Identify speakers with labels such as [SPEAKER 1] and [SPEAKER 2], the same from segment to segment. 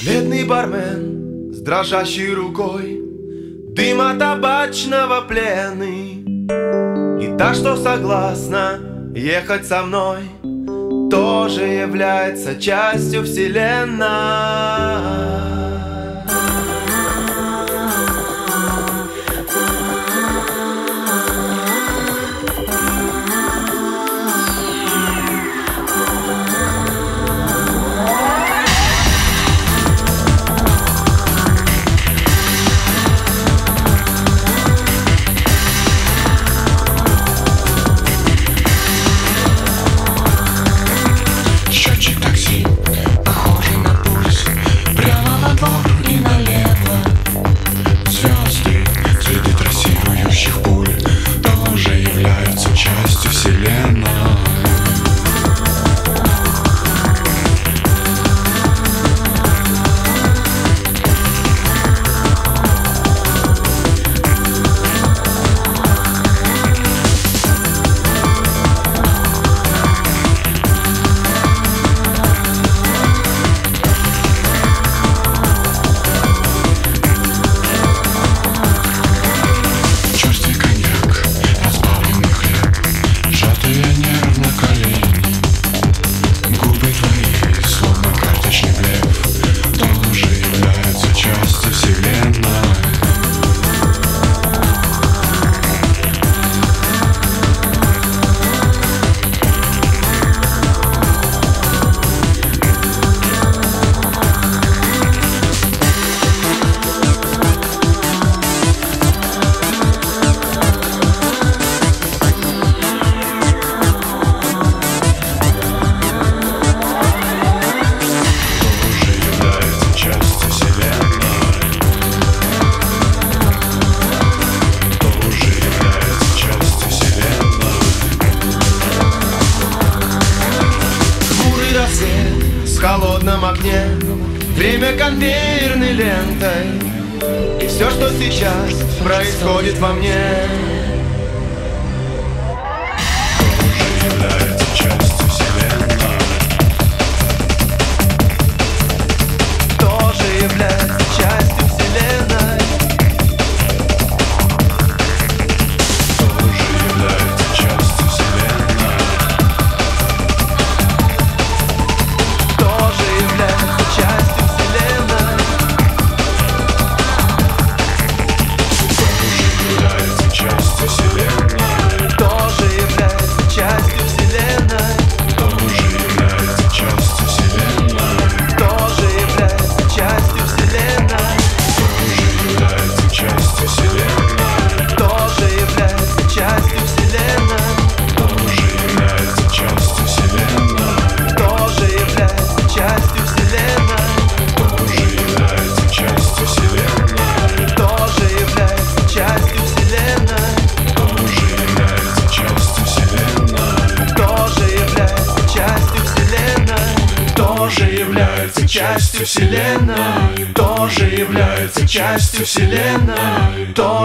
[SPEAKER 1] Бледный бармен с дрожащей рукой Дыма табачного плены. И та, что согласна ехать со мной Тоже является частью вселенной.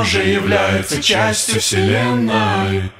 [SPEAKER 2] тоже является частью Вселенной.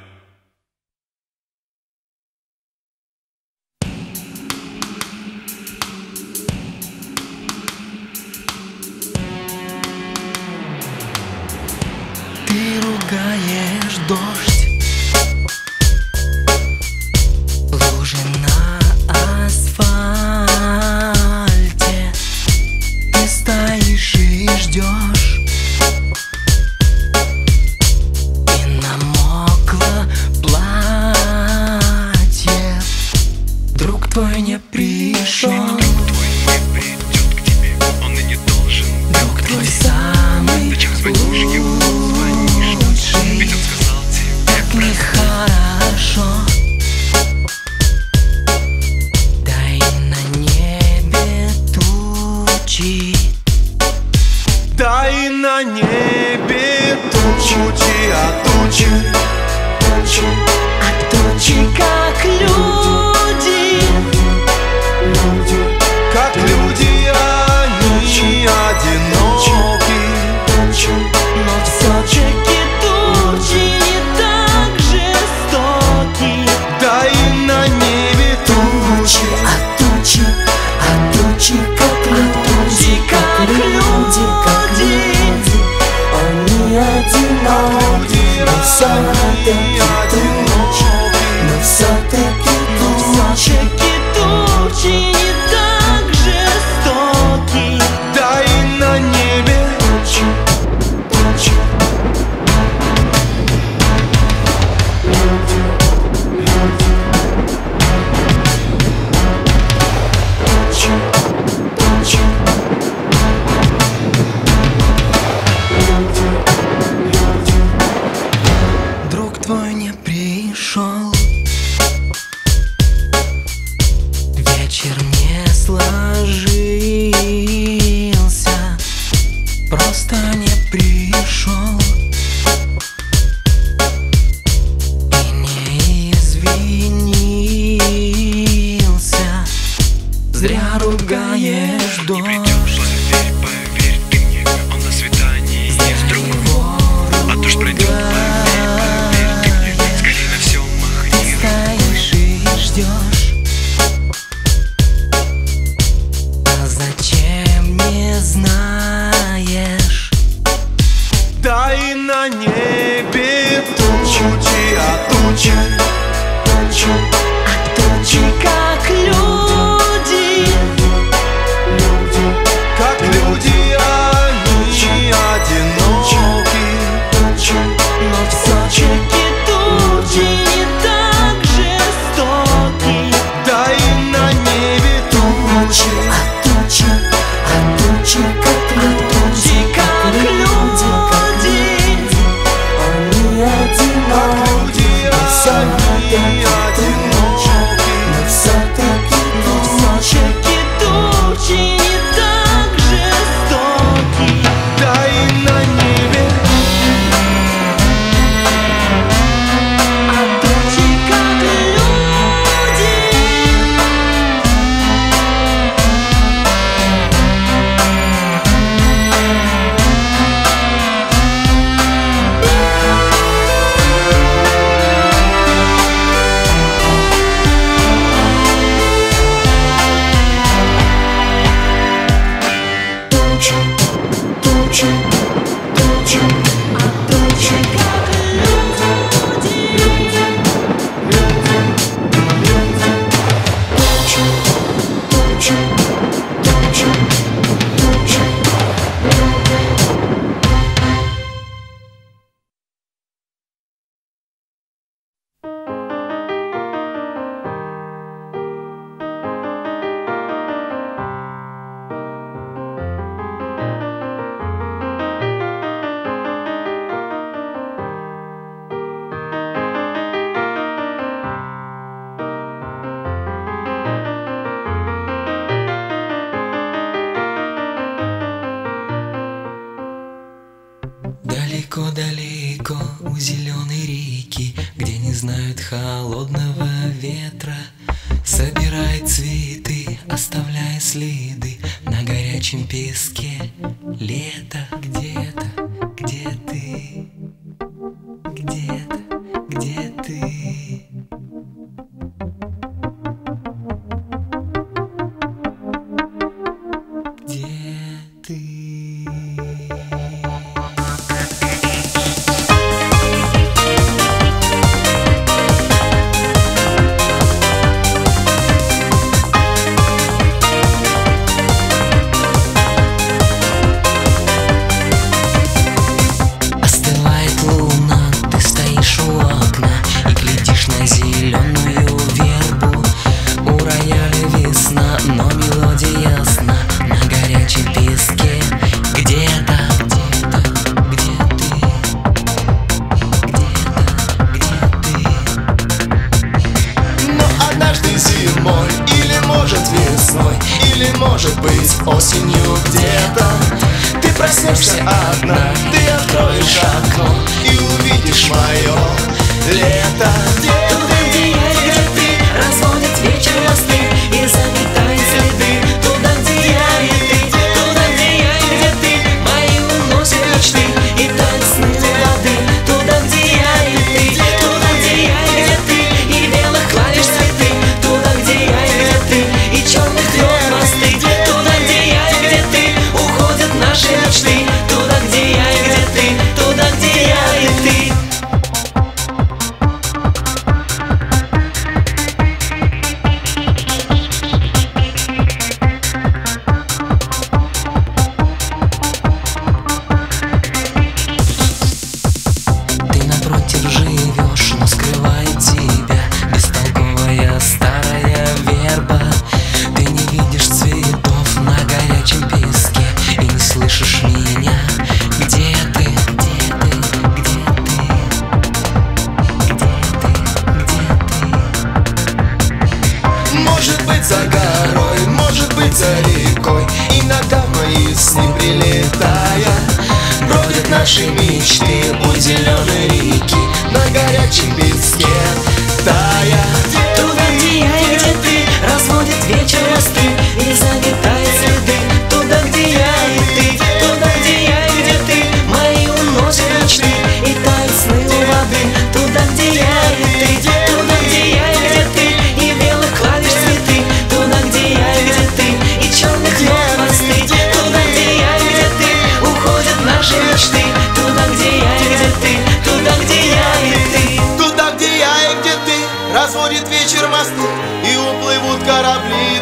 [SPEAKER 1] para abrir.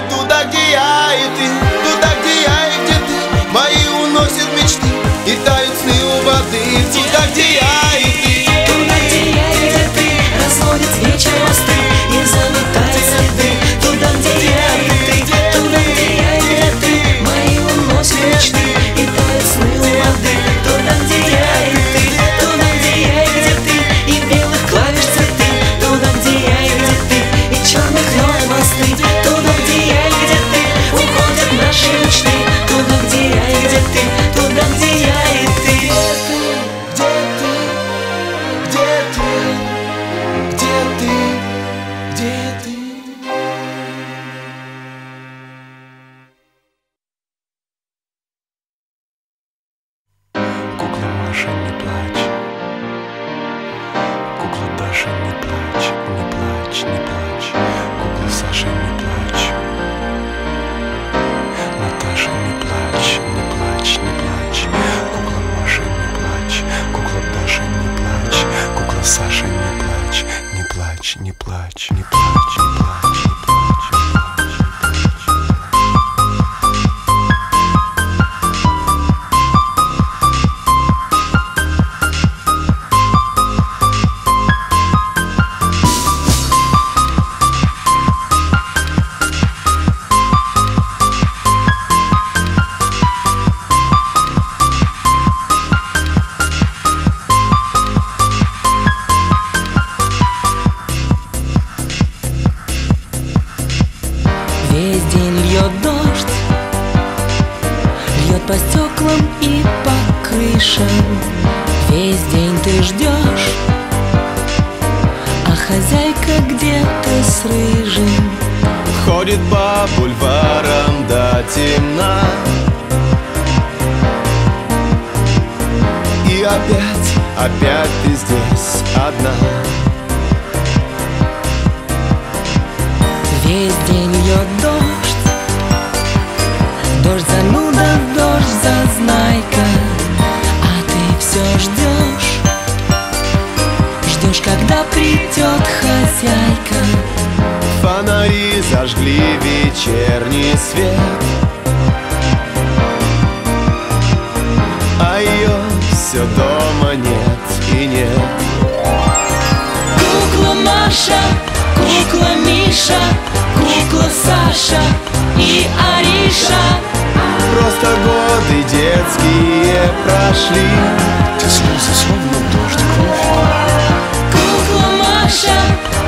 [SPEAKER 1] Кукла Маша,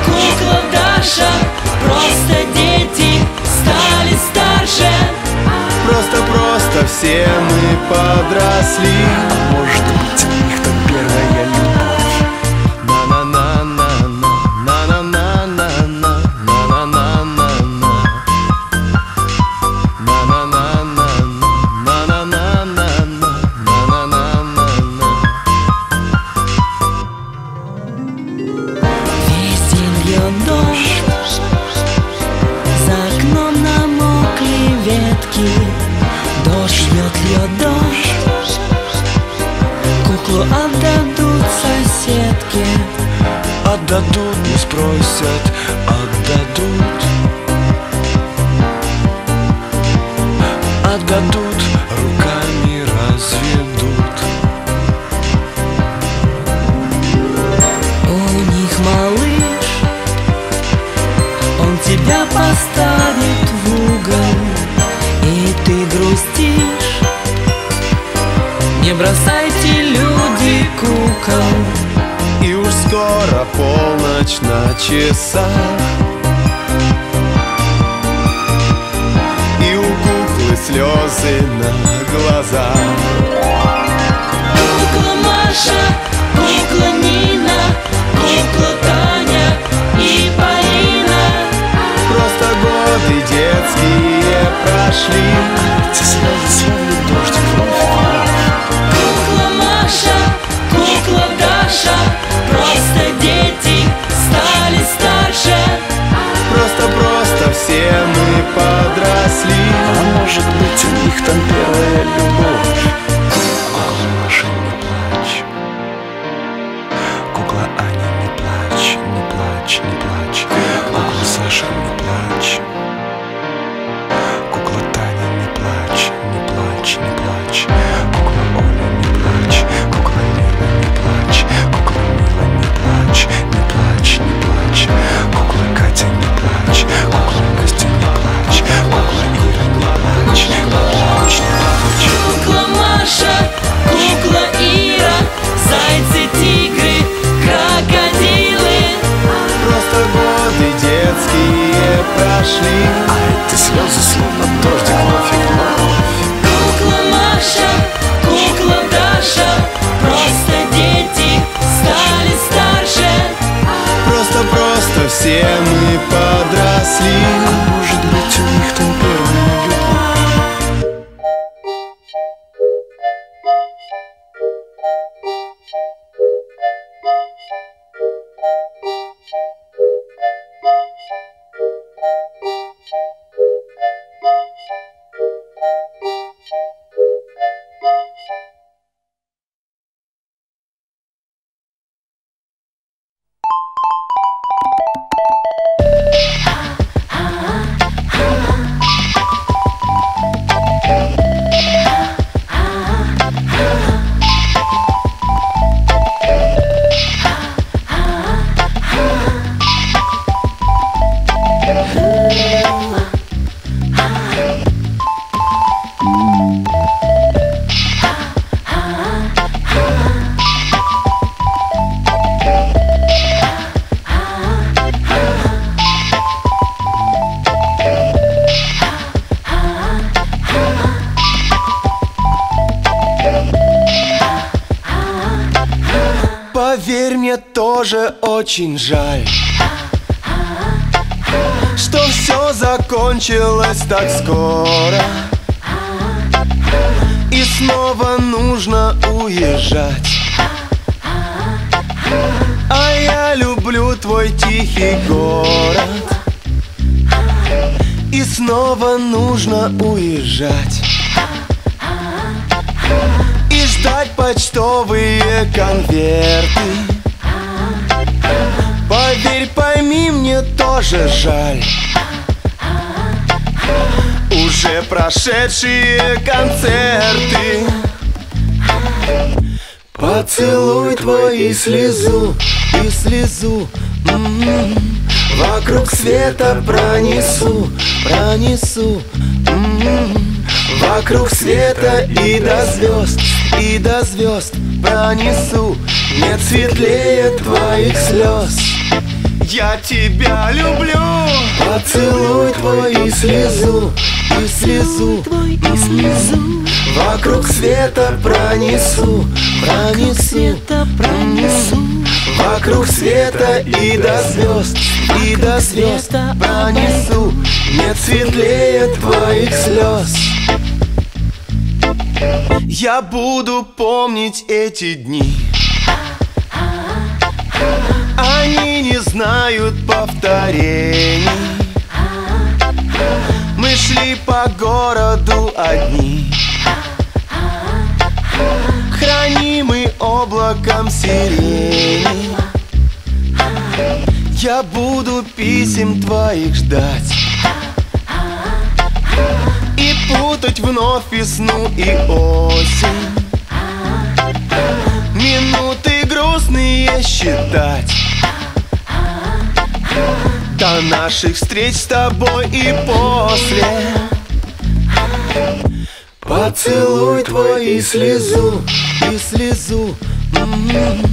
[SPEAKER 1] кукла Даша
[SPEAKER 3] Просто
[SPEAKER 2] дети стали старше.
[SPEAKER 3] Просто-просто все мы подросли.
[SPEAKER 1] Может быть,
[SPEAKER 3] их так sleep. Очень жаль Что все закончилось так скоро. И снова нужно уезжать. А я люблю твой тихий город. И снова нужно уезжать. И ждать почтовые конверты Поверь, пойми, мне тоже жаль. Уже прошедшие концерты. Поцелуй твой и слезу, и слезу. М-м. Вокруг света пронесу, пронесу. М-м. Вокруг света и до звезд, и до звезд пронесу. Нет светлее твоих слез Я тебя люблю. Поцелуй твой и слезу, и слезу
[SPEAKER 2] Твой и слезу.
[SPEAKER 3] Вокруг света пронесу, пронесу
[SPEAKER 2] света пронесу.
[SPEAKER 3] Вокруг света и до звезд, и до звезд пронесу. Нет светлее твоих слез. Я буду помнить эти дни знают повторений. Мы шли по городу одни. Хранимый облаком сирени. Я буду писем твоих ждать. И путать вновь весну и осень. Минуты грустные считать До наших встреч с тобой и после. Поцелуй твой и слезу, и слезу. М-м.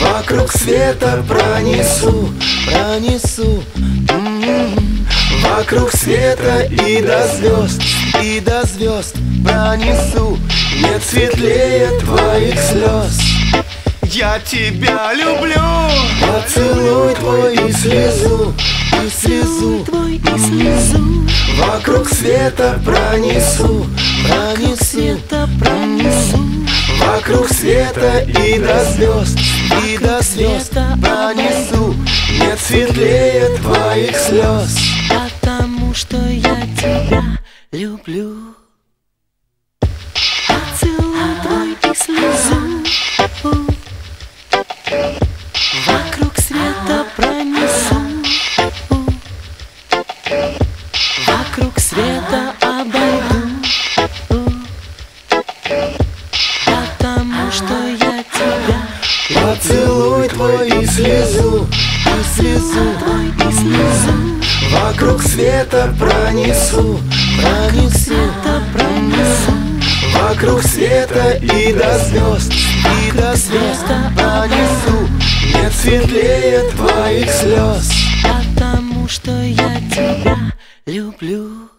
[SPEAKER 3] Вокруг света пронесу, пронесу. М-м. Вокруг света и до звезд, и до звезд пронесу. Нет светлее твоих слез Я тебя люблю. Поцелуй твой и слезу, и слезу
[SPEAKER 2] Твой и слезу.
[SPEAKER 3] Вокруг света пронесу, пронесу.
[SPEAKER 2] света пронесу.
[SPEAKER 3] Вокруг света и до звезд, и до звезд пронесу. Нет светлее твоих слез.
[SPEAKER 2] Потому что я тебя люблю. Поцелуй твой и слезу Вокруг света пронесу. Вокруг света обойду. Потому что я тебя
[SPEAKER 3] Поцелуй твой и слезу, и слезу.
[SPEAKER 2] И слезу
[SPEAKER 3] Вокруг света пронесу,
[SPEAKER 2] Вокруг света пронесу.
[SPEAKER 3] Вокруг света и до звезд, и до звезд пронесу Нет светлее твоих слез.
[SPEAKER 2] Потому что я тебя люблю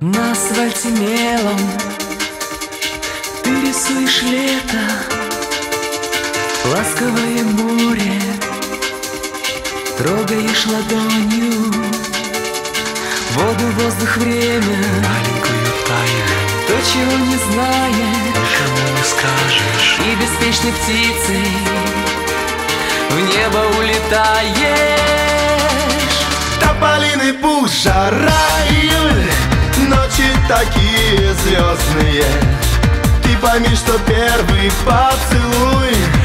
[SPEAKER 2] На асфальте мелом Ты рисуешь лето Ласковое море. Трогаешь ладонью Воду, воздух, время.
[SPEAKER 4] Маленькую тайну
[SPEAKER 2] То, чего не знаешь
[SPEAKER 4] Никому не скажешь.
[SPEAKER 2] И беспечной птицей В небо улетаешь.
[SPEAKER 3] Тополиный пух, жара, июль ночи такие звездные. Ты пойми, что первый поцелуй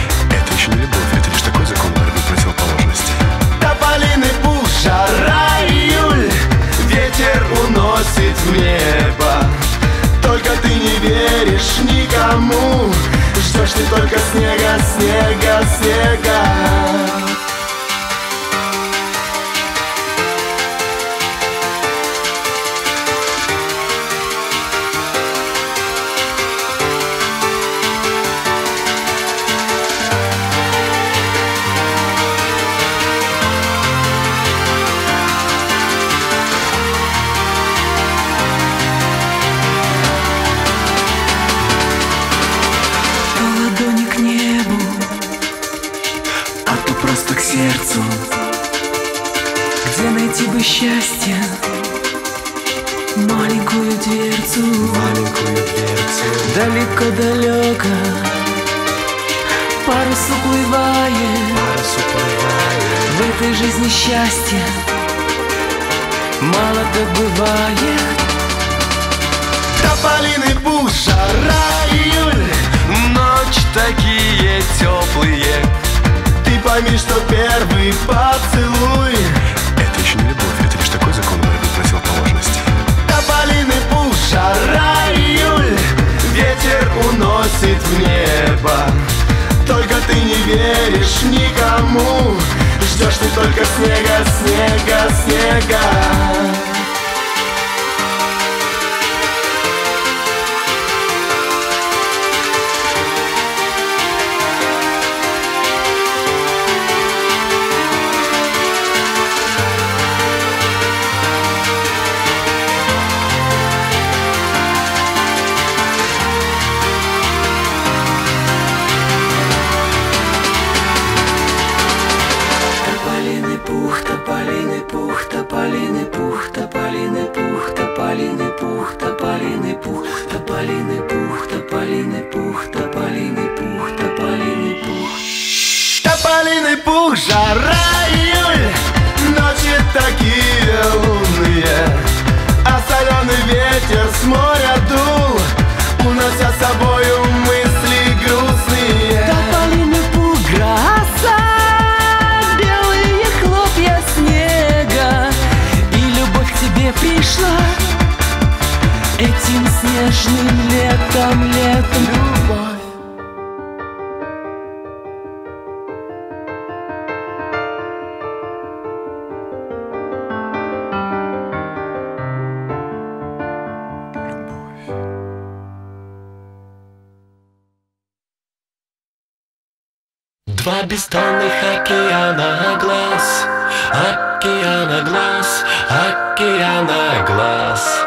[SPEAKER 1] Два бестонных океана глаз. Океана глаз Океана глаз.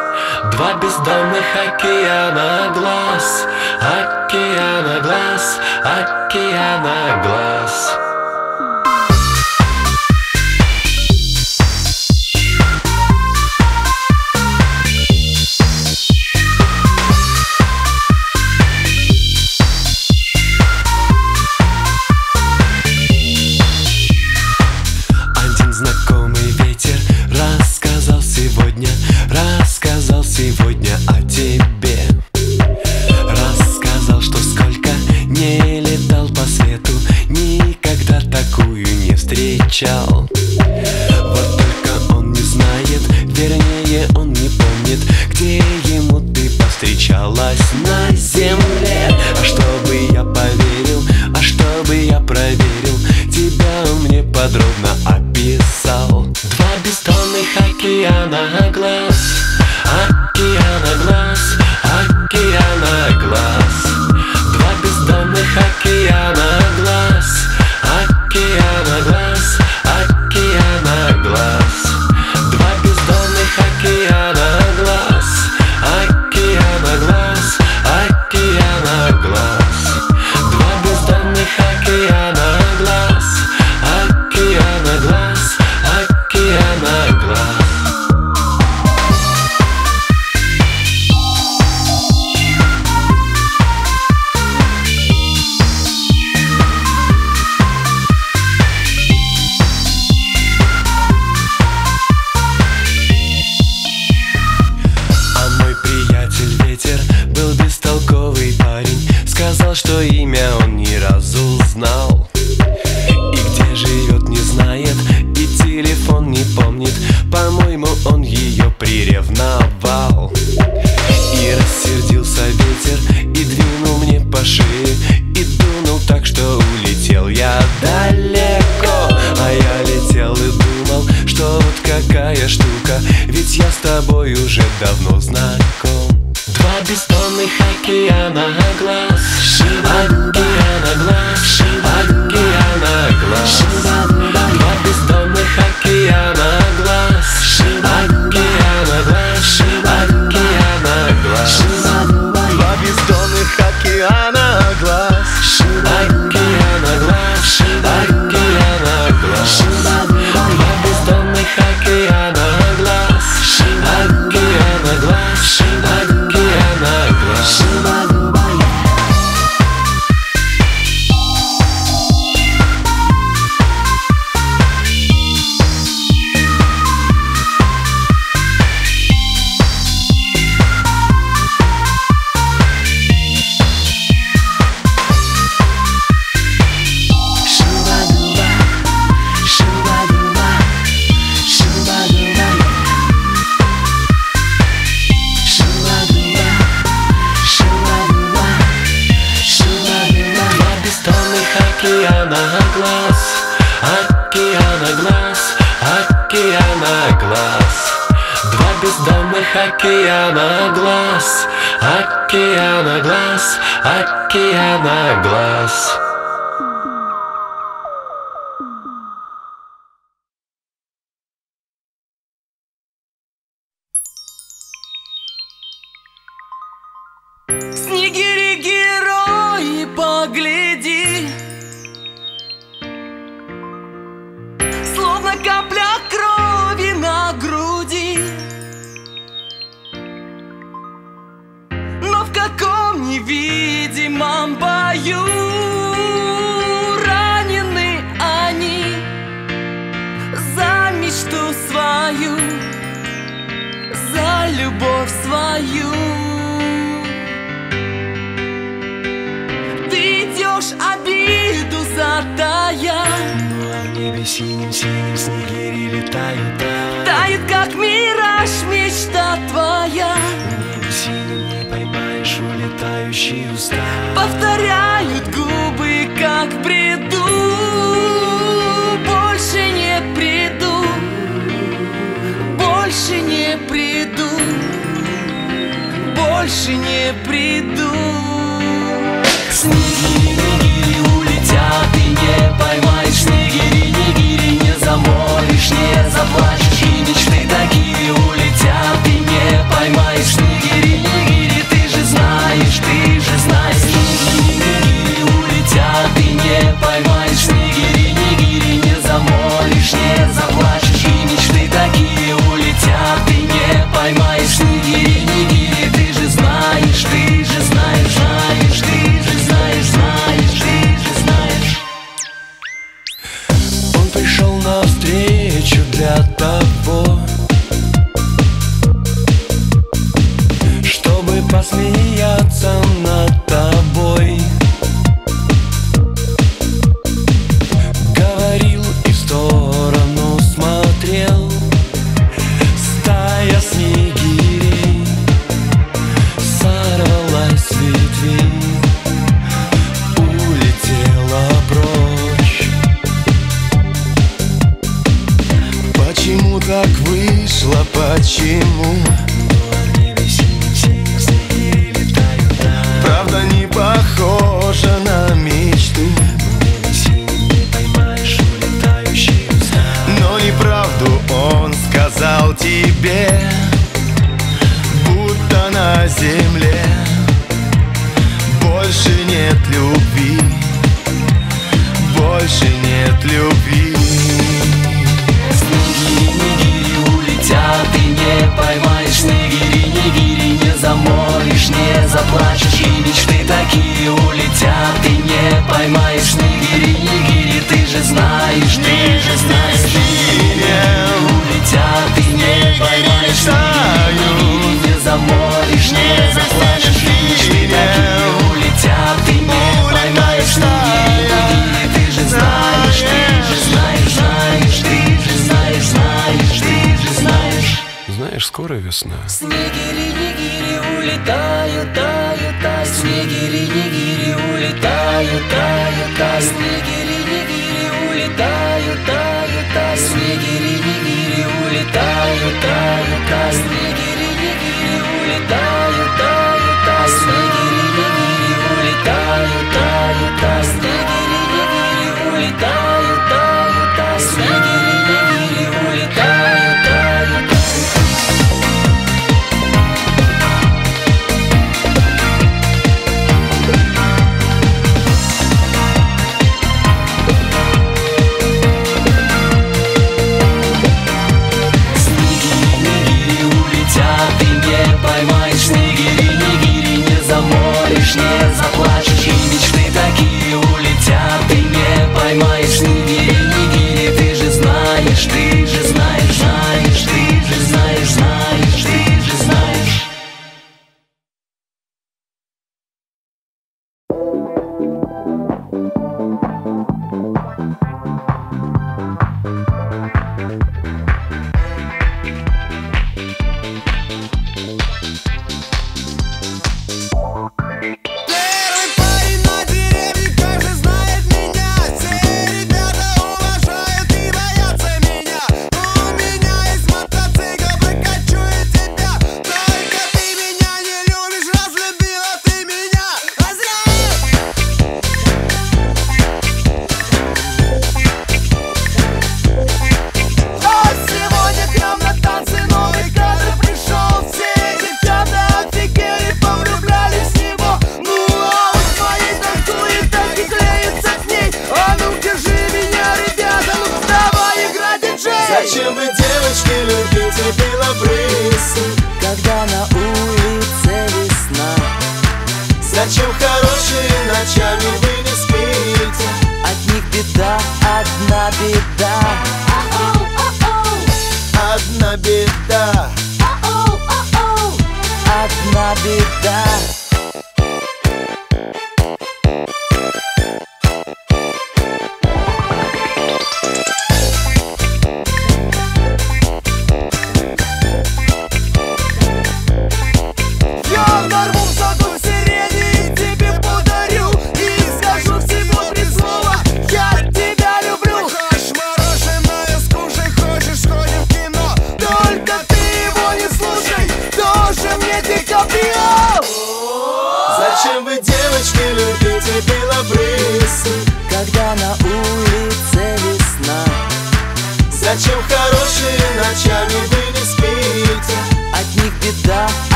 [SPEAKER 1] Два бездонных океана глаз. Океана глаз Океана глаз.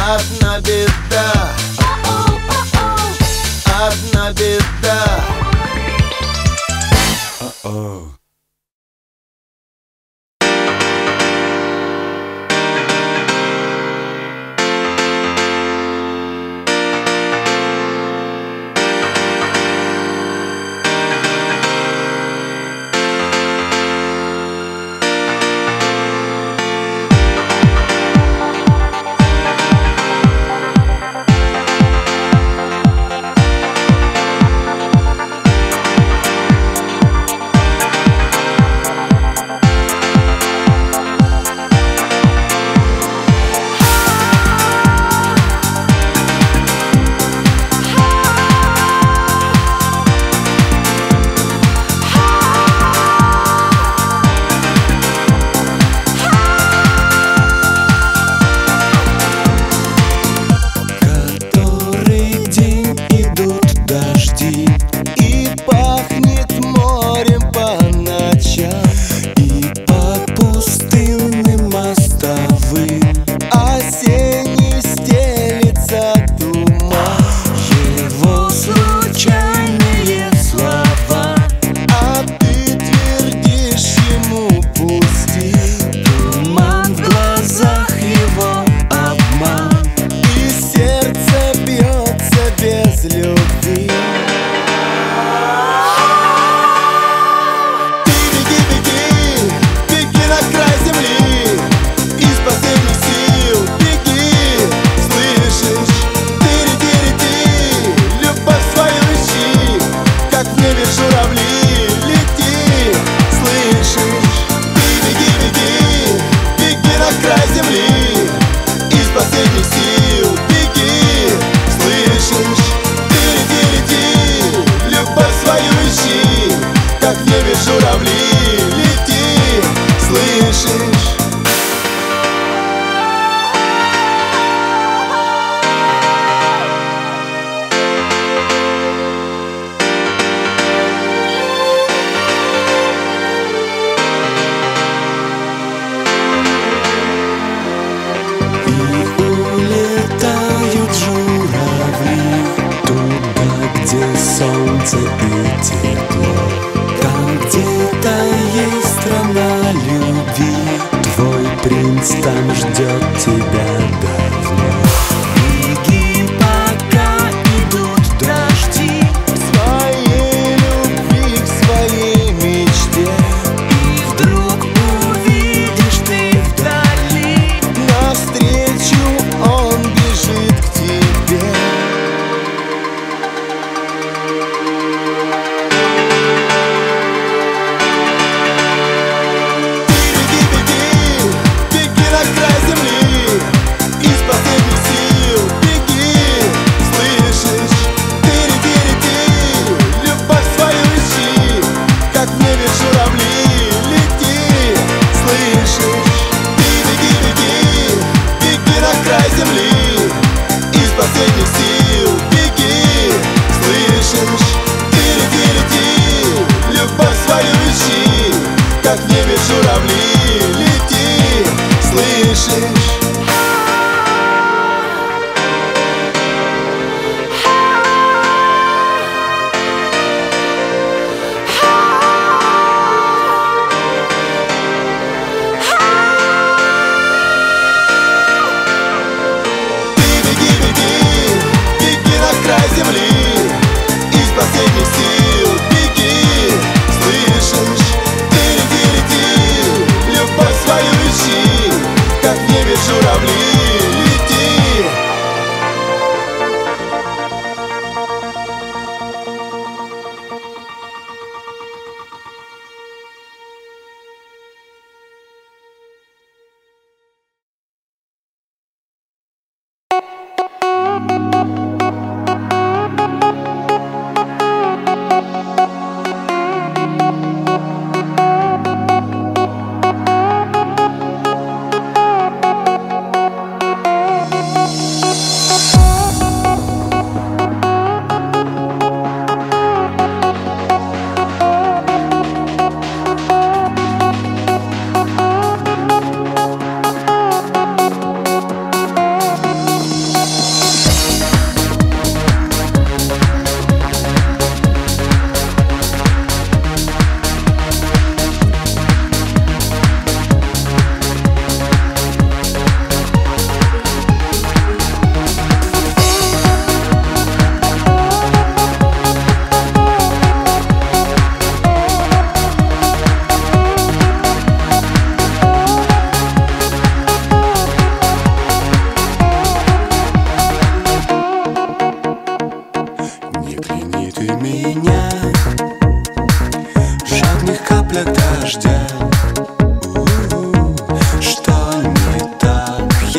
[SPEAKER 2] Одна беда
[SPEAKER 3] Одна беда
[SPEAKER 1] О,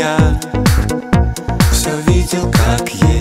[SPEAKER 3] я Все видел как есть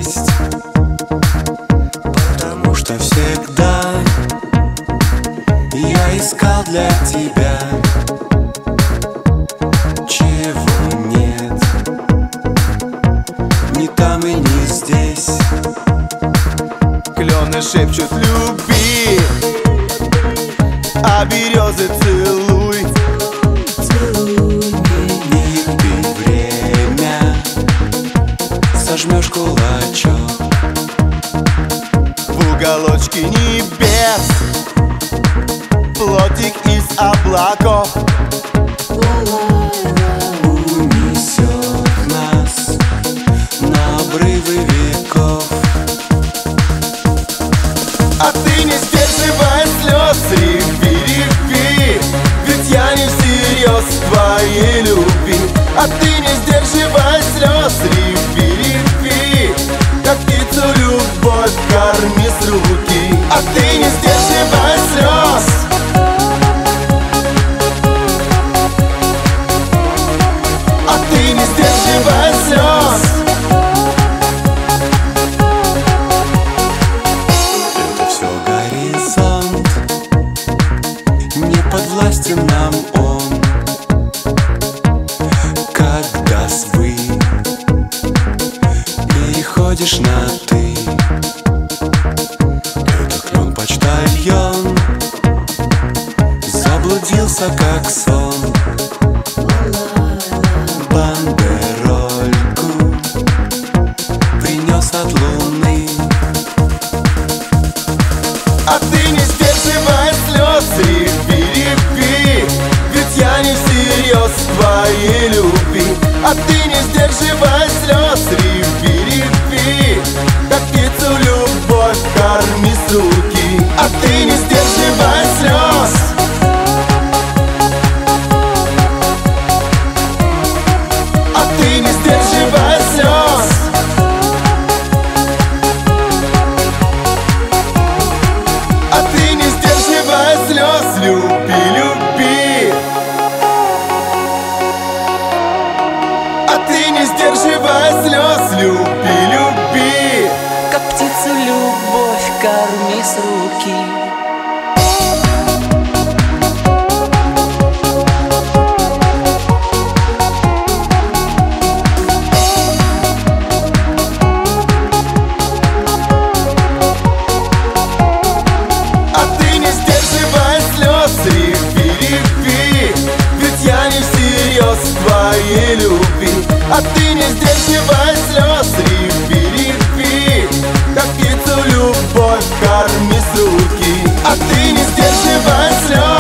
[SPEAKER 3] show.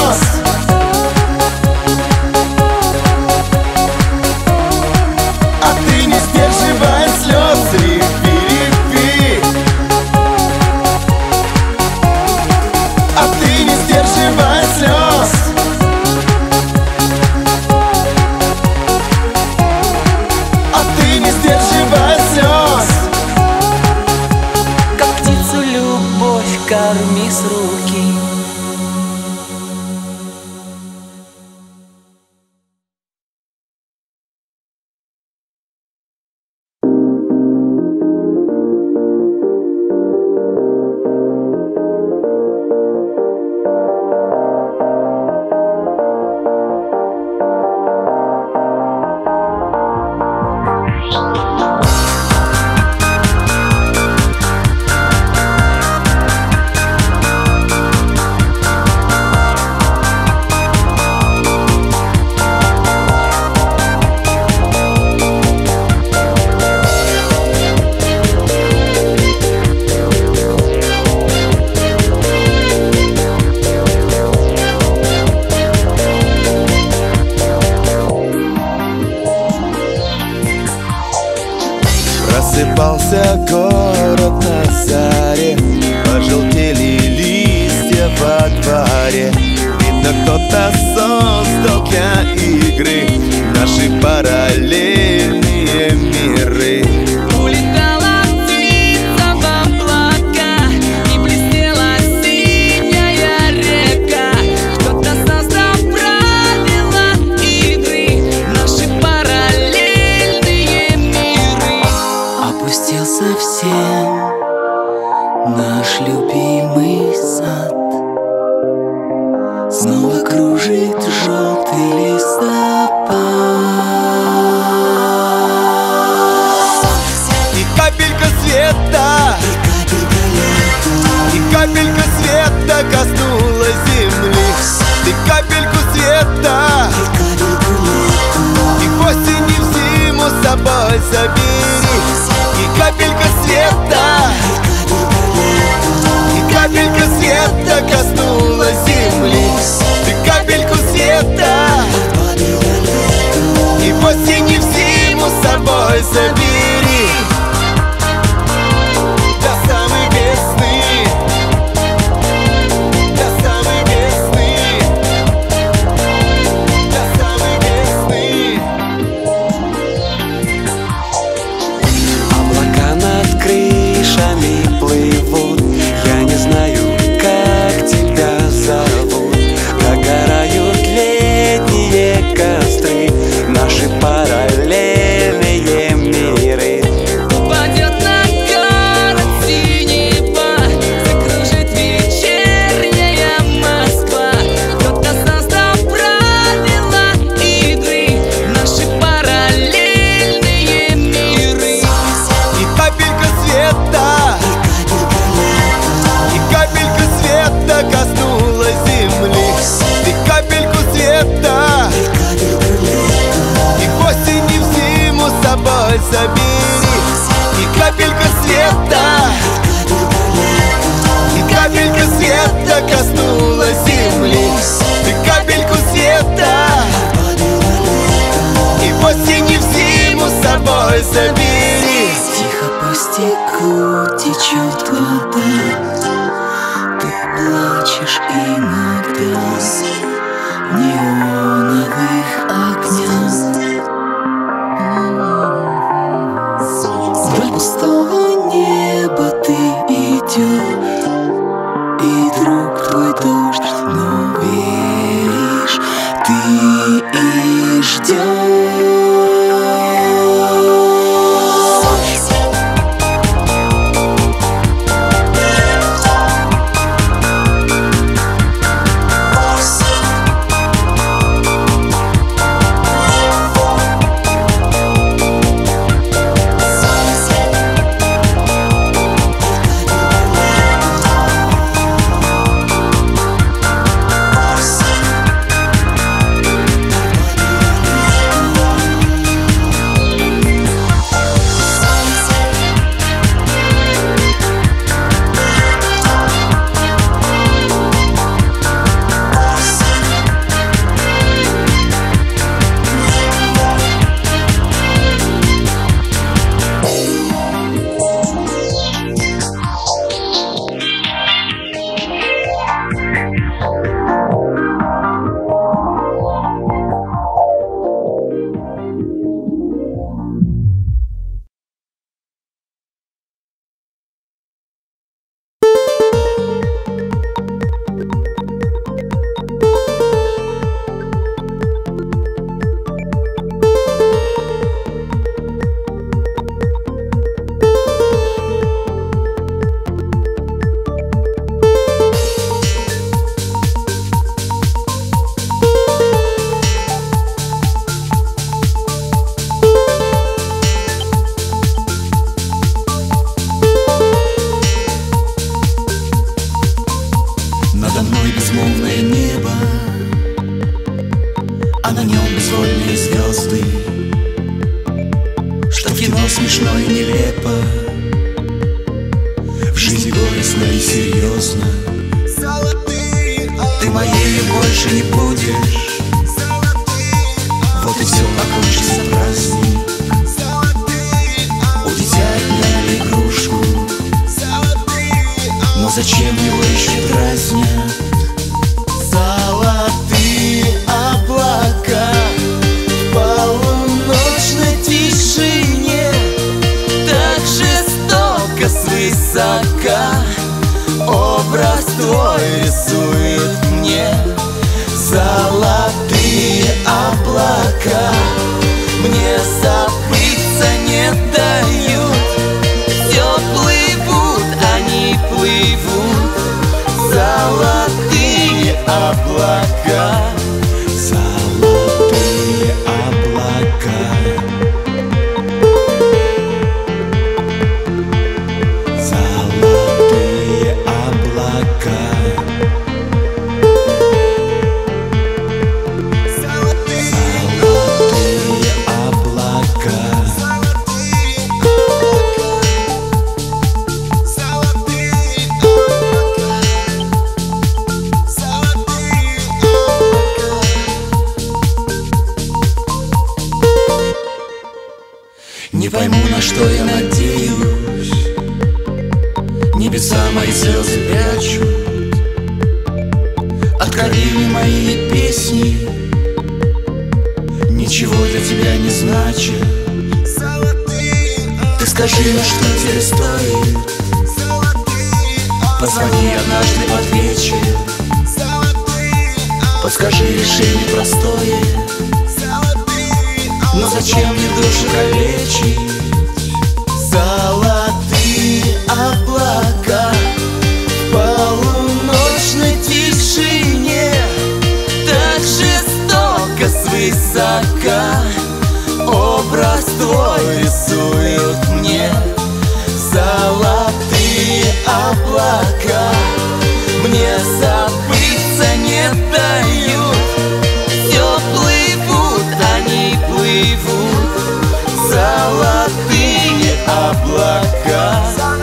[SPEAKER 3] say be высока. Образ твой рисуют мне Золотые облака. Мне забыться не дают. Все плывут, они плывут. Золотые облака.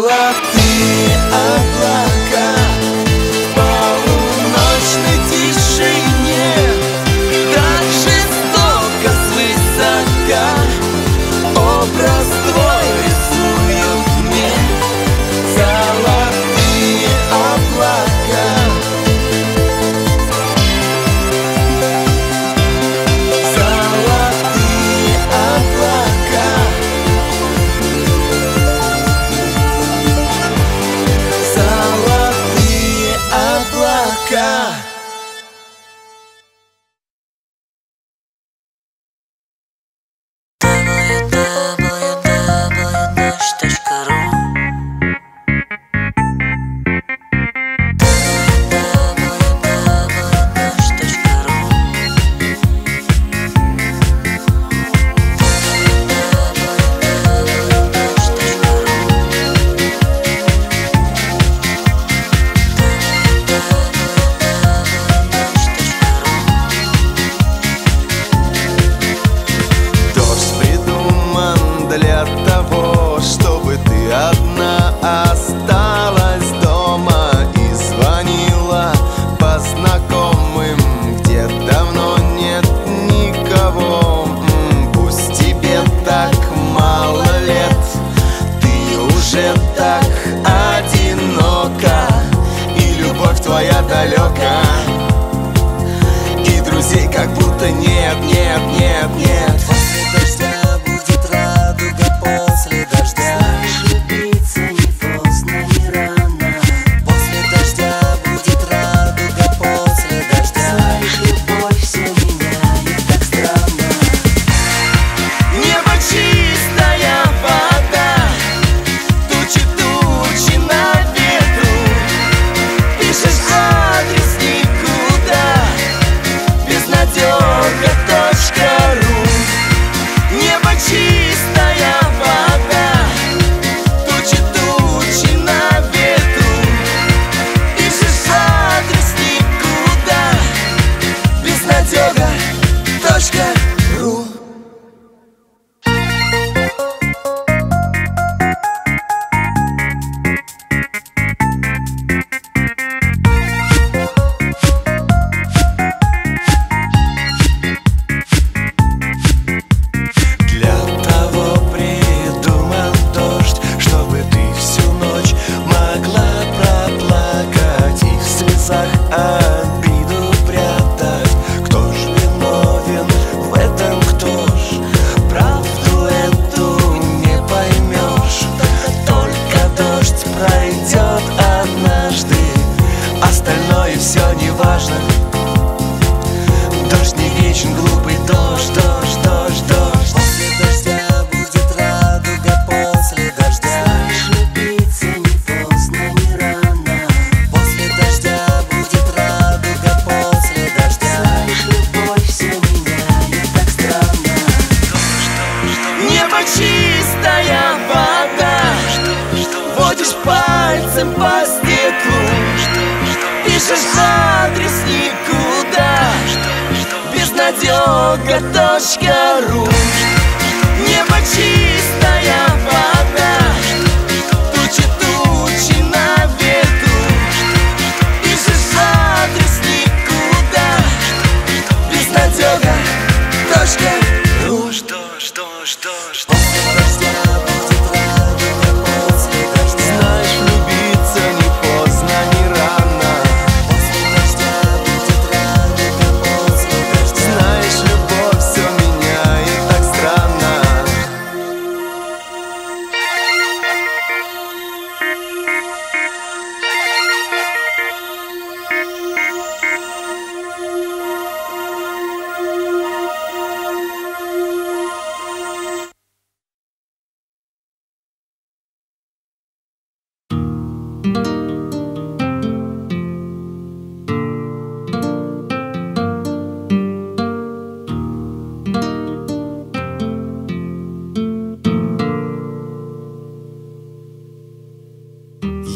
[SPEAKER 3] Золотые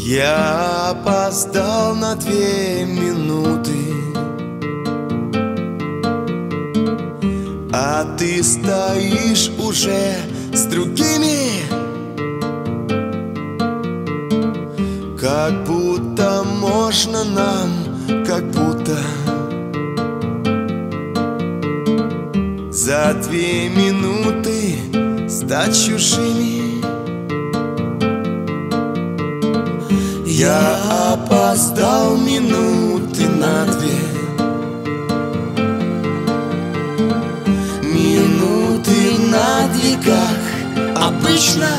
[SPEAKER 2] Я опоздал на две минуты. А ты стоишь уже с другими. Как будто можно нам, как будто. За две минуты стать чужими. Я опоздал минуты на две. Минуты на две, как обычно.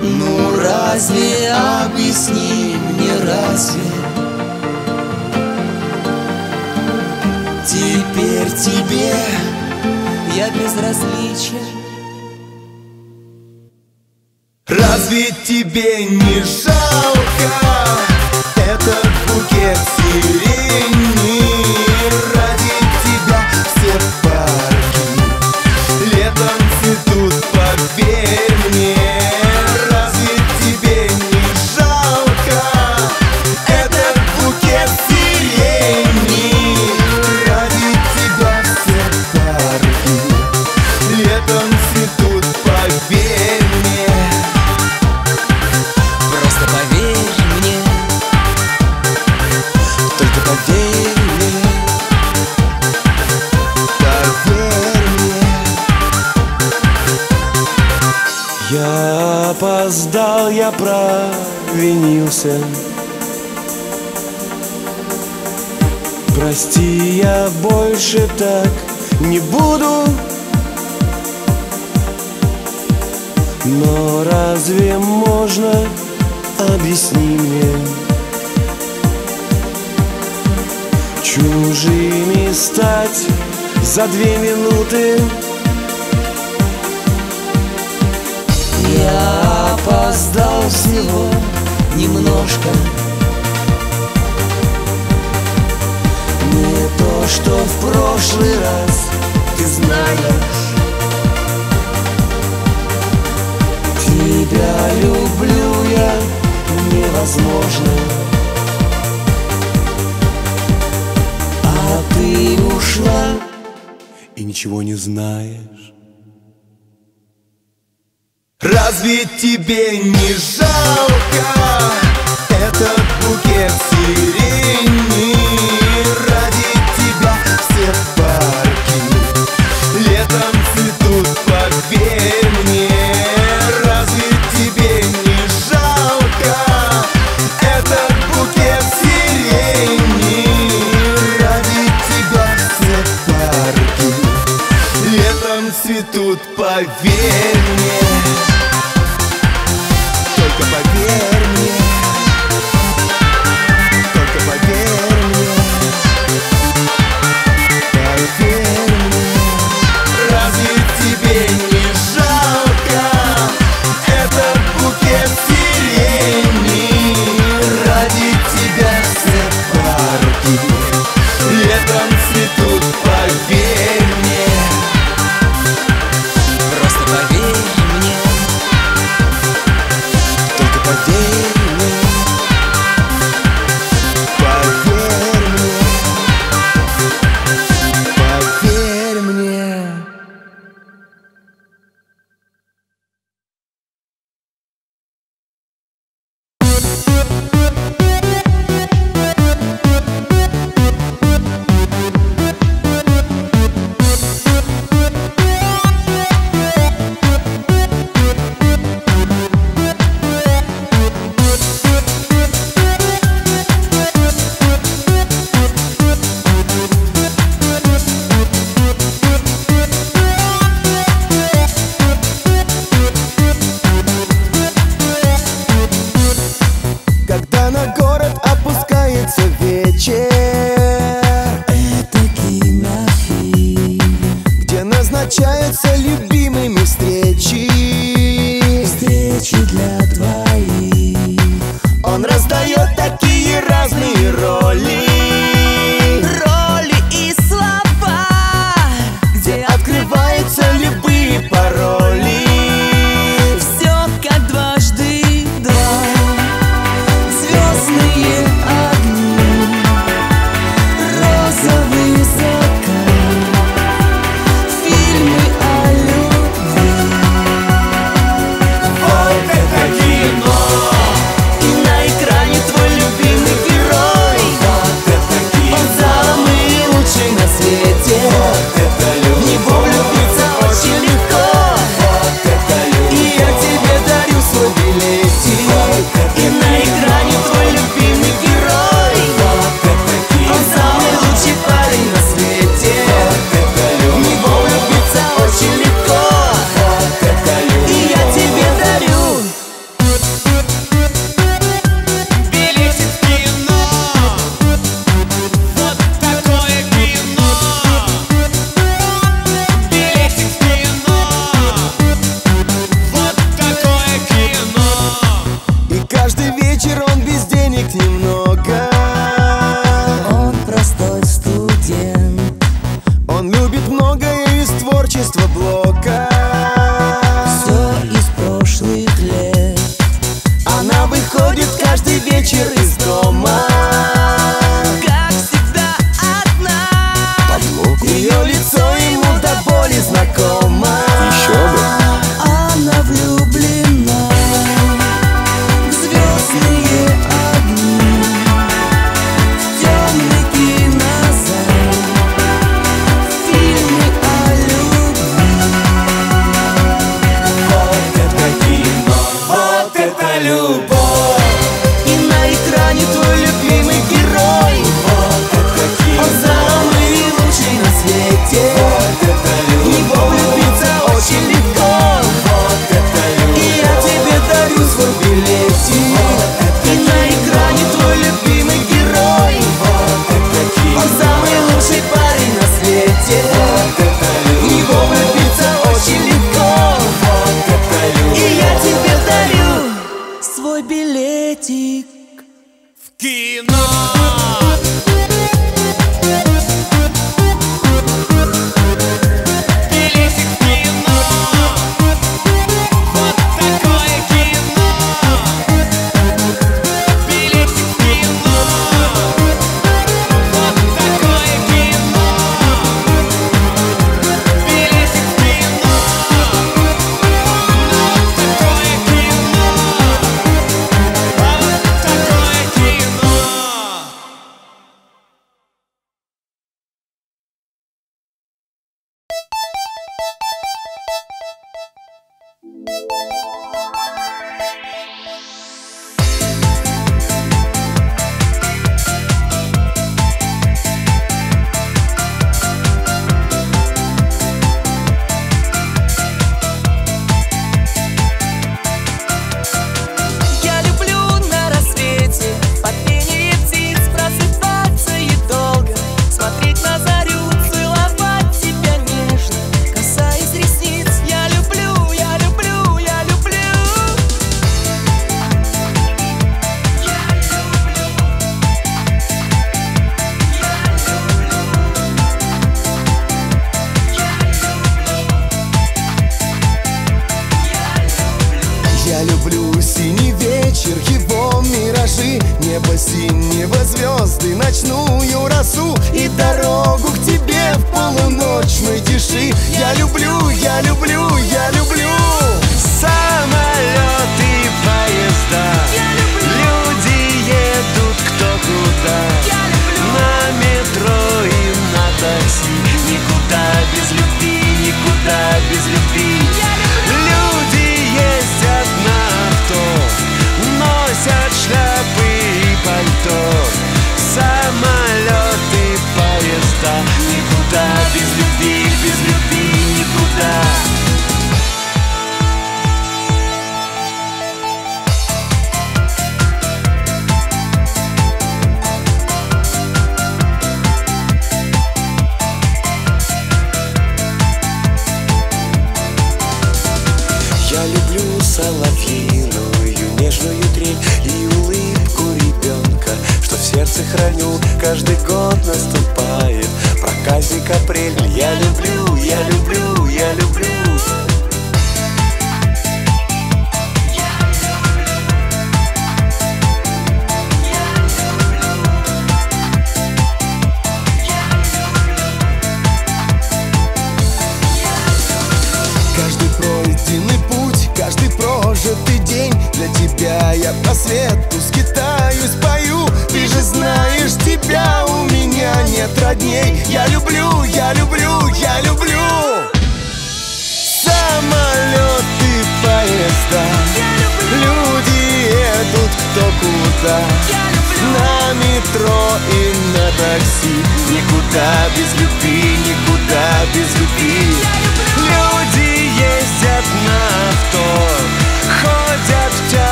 [SPEAKER 2] Ну разве объясни мне, разве? Теперь тебе
[SPEAKER 3] я безразличен.
[SPEAKER 2] тебе не
[SPEAKER 3] жаль.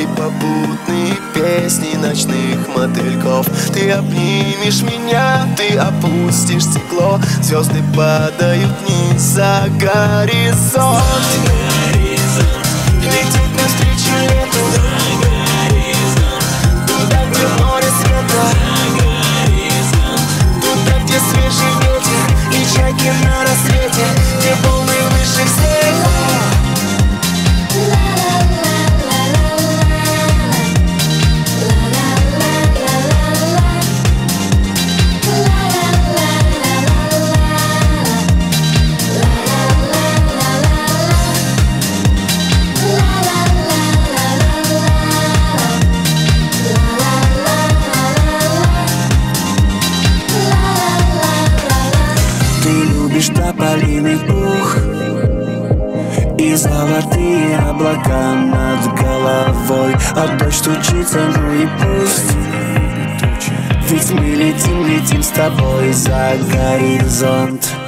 [SPEAKER 5] И
[SPEAKER 3] попутные песни ночных мотыльков. Ты обнимешь меня, ты опустишь стекло Звезды падают вниз за горизонт. Летит навстречу лету Туда, где море света Туда, где свежий ветер И чайки на рассвете Где
[SPEAKER 2] боль золотые облака над головой. А дождь стучится, ну и пусть. Ведь мы летим, летим с тобой за горизонт.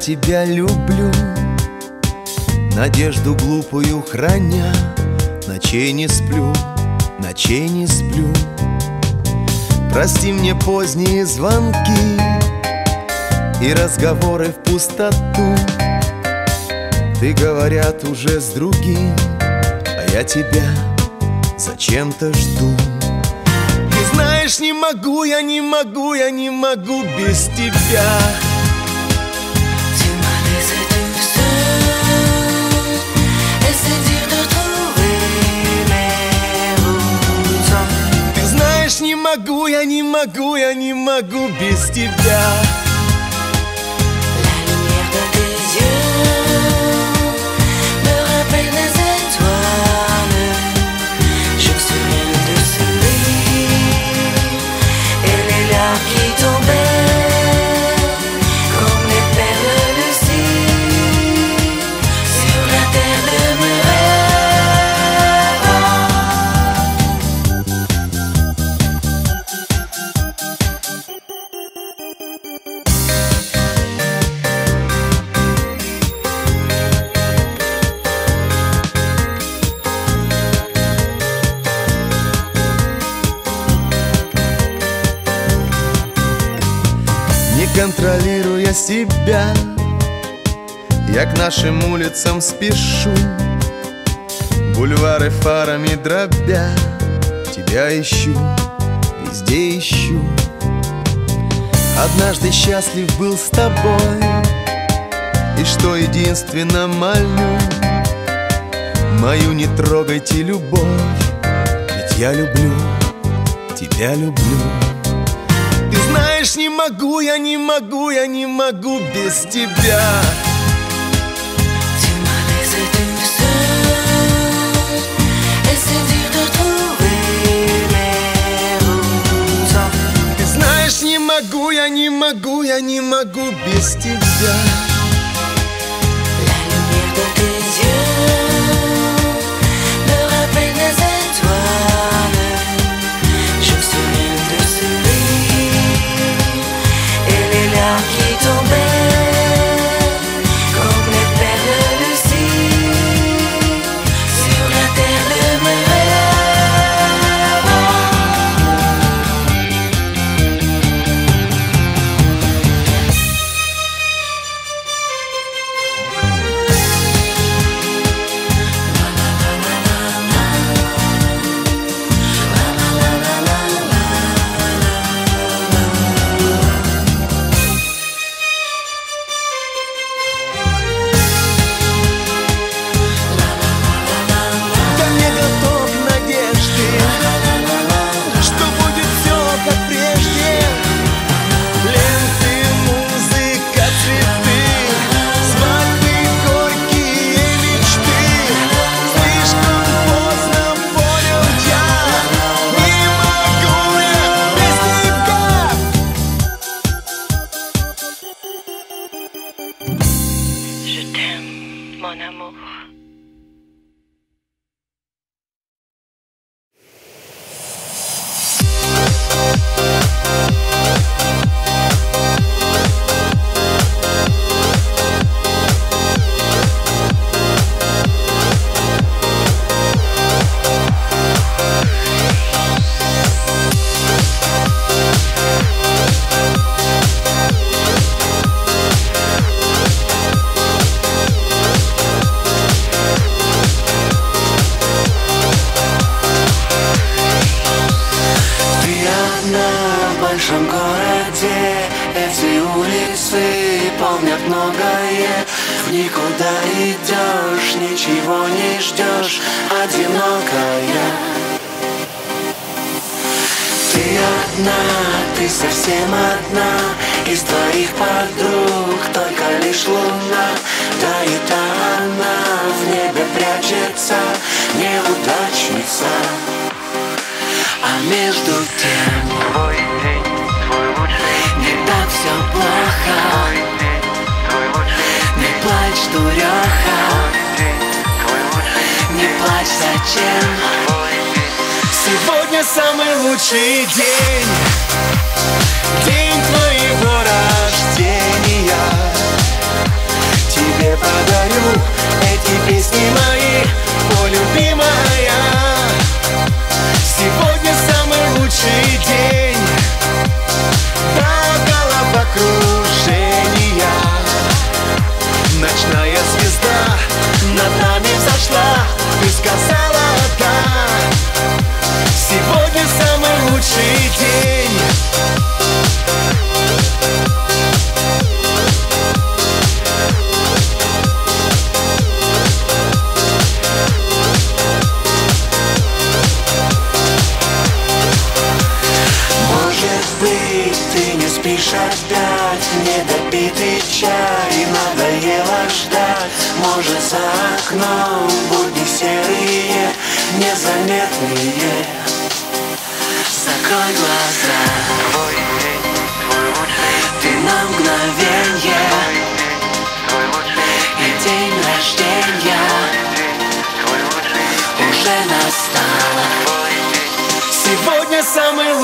[SPEAKER 3] тебя люблю Надежду глупую храня Ночей не сплю, ночей не сплю. Прости мне поздние звонки И разговоры в пустоту. Ты, говорят, уже с другим А я тебя зачем-то жду. И знаешь, не могу я, не могу я, не могу без тебя. могу, я не могу, я не могу без тебя.
[SPEAKER 2] Yeux, me rappelle les étoiles
[SPEAKER 3] тебя. Я к нашим улицам спешу. Бульвары фарами дробя. Тебя ищу, везде ищу. Однажды счастлив был с тобой. И что единственно молю? Мою не трогайте любовь. Ведь я люблю, тебя люблю знаешь, не могу, я не могу, я не могу без тебя.
[SPEAKER 2] Ты знаешь, не могу, я не
[SPEAKER 3] могу, я не могу без тебя.
[SPEAKER 2] De tes yeux me rappelle des étoiles.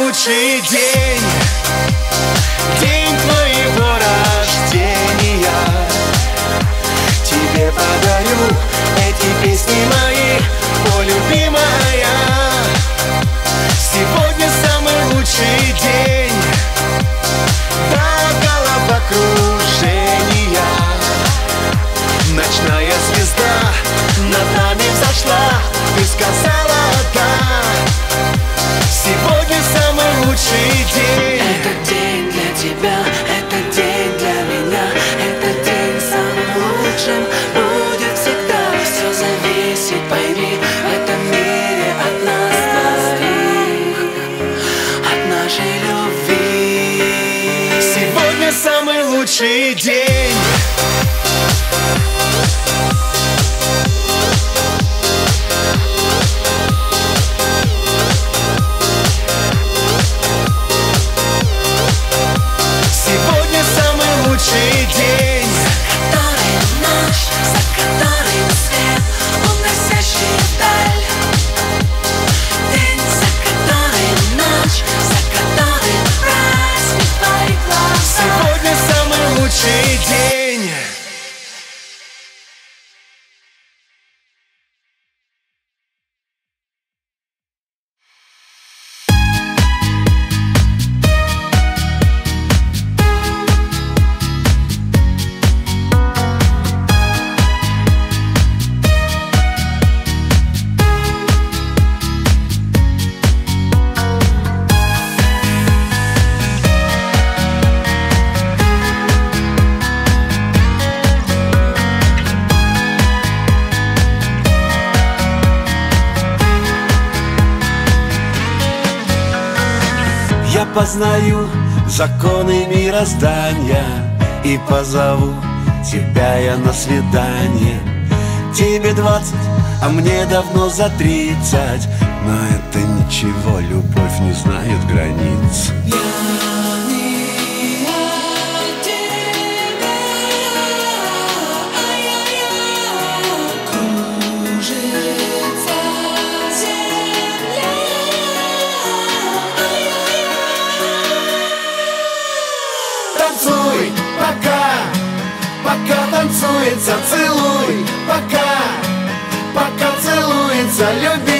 [SPEAKER 6] лучший день. День
[SPEAKER 3] твоего рождения. Тебе подарю эти песни мои О, любимая. Сегодня самый лучший день. До головокружения Ночная звезда над нами взошла Ты сказала 世界 свидание Тебе двадцать, а мне давно за тридцать. Но это ничего, любовь не знает границ. Я залюбил